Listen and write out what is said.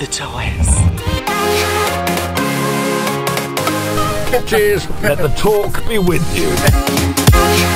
the toys. Cheers. Let the talk be with you.